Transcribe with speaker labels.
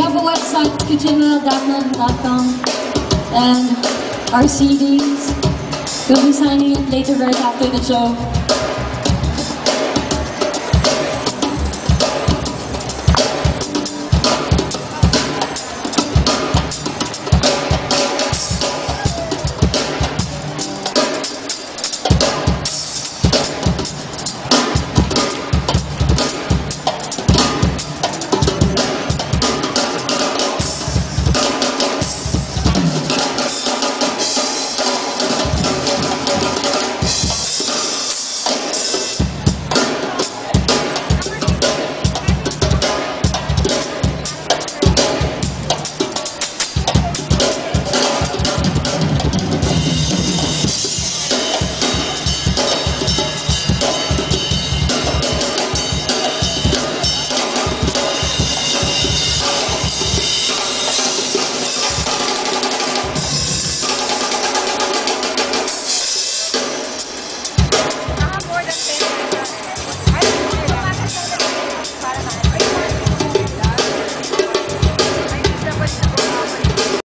Speaker 1: We have a website, kitchendatman.com, and our CDs. We'll be signing it later right after the show.